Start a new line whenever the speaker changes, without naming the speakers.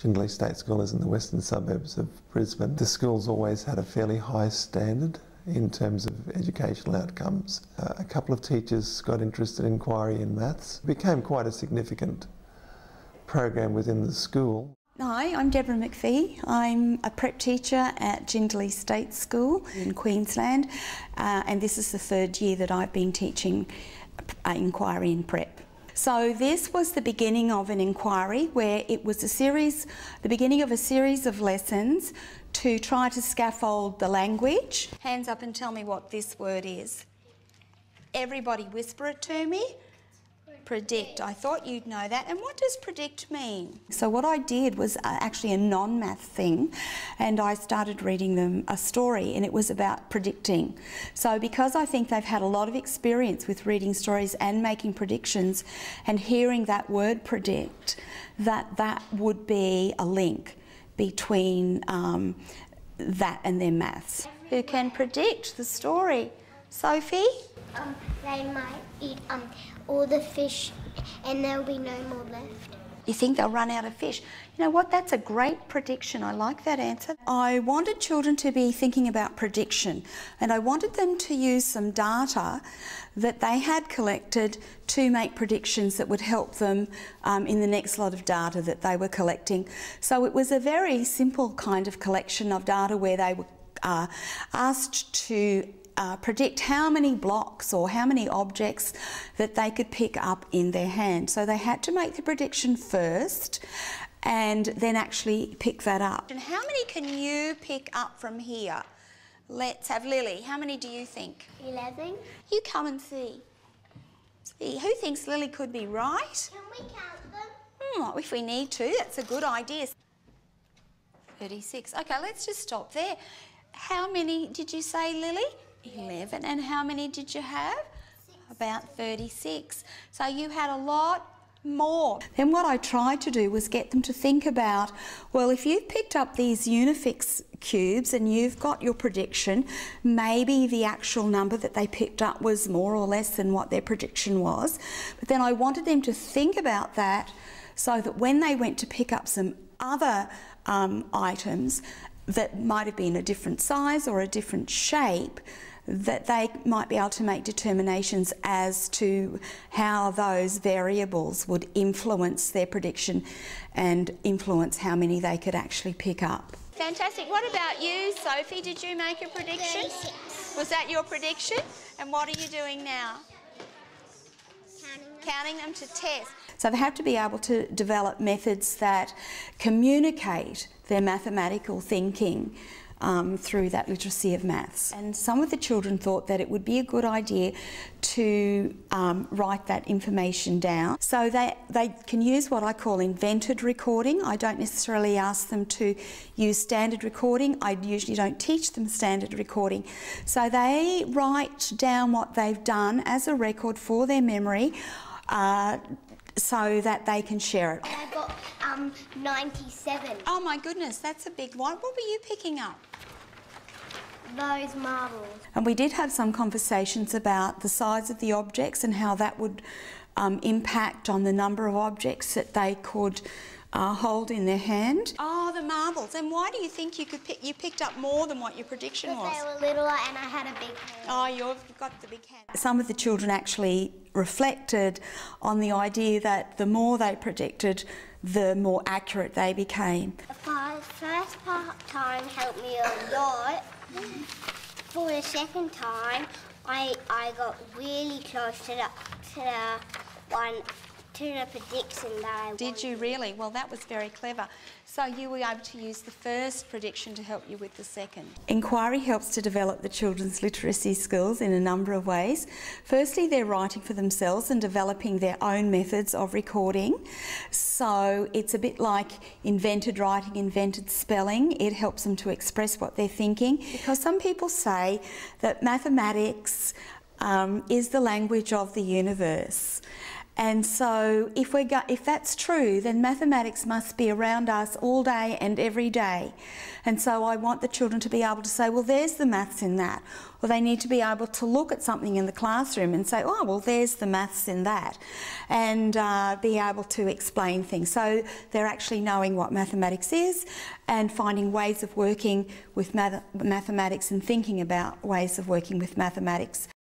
Jindalee State School is in the western suburbs of Brisbane. The school's always had a fairly high standard in terms of educational outcomes. Uh, a couple of teachers got interested in inquiry in maths. It became quite a significant program within the school.
Hi, I'm Deborah McPhee. I'm a prep teacher at Jindalee State School in Queensland, uh, and this is the third year that I've been teaching uh, inquiry in prep. So this was the beginning of an inquiry where it was a series, the beginning of a series of lessons to try to scaffold the language. Hands up and tell me what this word is. Everybody whisper it to me. Predict. I thought you'd know that. And what does predict mean? So what I did was uh, actually a non-math thing and I started reading them a story and it was about predicting. So because I think they've had a lot of experience with reading stories and making predictions and hearing that word predict, that that would be a link between um, that and their maths. Who can predict the story? Sophie?
Um, they might eat um, all the fish and there'll be no more left.
You think they'll run out of fish? You know what? That's a great prediction. I like that answer. I wanted children to be thinking about prediction and I wanted them to use some data that they had collected to make predictions that would help them um, in the next lot of data that they were collecting. So it was a very simple kind of collection of data where they were uh, asked to uh, predict how many blocks or how many objects that they could pick up in their hand. So they had to make the prediction first and then actually pick that up. And how many can you pick up from here? Let's have Lily. How many do you think?
11.
You come and see. See, who thinks Lily could be right?
Can we count them?
Hmm, if we need to, that's a good idea. 36. Okay, let's just stop there. How many did you say, Lily? 11. And how many did you have? About 36. So you had a lot more. Then what I tried to do was get them to think about, well, if you've picked up these Unifix cubes and you've got your prediction, maybe the actual number that they picked up was more or less than what their prediction was. But then I wanted them to think about that so that when they went to pick up some other um, items that might have been a different size or a different shape, that they might be able to make determinations as to how those variables would influence their prediction and influence how many they could actually pick up. Fantastic. What about you, Sophie? Did you make a prediction?
36.
Was that your prediction? And what are you doing now?
Counting them.
Counting them to test. So they have to be able to develop methods that communicate their mathematical thinking um, through that literacy of maths. And some of the children thought that it would be a good idea to um, write that information down. So they, they can use what I call invented recording. I don't necessarily ask them to use standard recording. I usually don't teach them standard recording. So they write down what they've done as a record for their memory. Uh, so that they can share it.
I got um, 97.
Oh my goodness, that's a big one. What were you picking up?
Those marbles.
And we did have some conversations about the size of the objects and how that would um, impact on the number of objects that they could uh, hold in their hand. Oh, the marbles. And why do you think you could pick? You picked up more than what your prediction was?
Because
was.
they were littler and I had a big hand.
Oh, you've got the big hand. Some of the children actually reflected on the idea that the more they predicted, the more accurate they became.
The first part time helped me a lot. For the second time, I I got really close to the to the one to the prediction that I
Did
wanted.
you really? Well, that was very clever. So you were able to use the first prediction to help you with the second. Inquiry helps to develop the children's literacy skills in a number of ways. Firstly, they're writing for themselves and developing their own methods of recording. So it's a bit like invented writing, invented spelling. It helps them to express what they're thinking. Because some people say that mathematics um, is the language of the universe. And so, if we go, if that's true, then mathematics must be around us all day and every day. And so, I want the children to be able to say, "Well, there's the maths in that," or they need to be able to look at something in the classroom and say, "Oh, well, there's the maths in that," and uh, be able to explain things. So they're actually knowing what mathematics is and finding ways of working with math mathematics and thinking about ways of working with mathematics.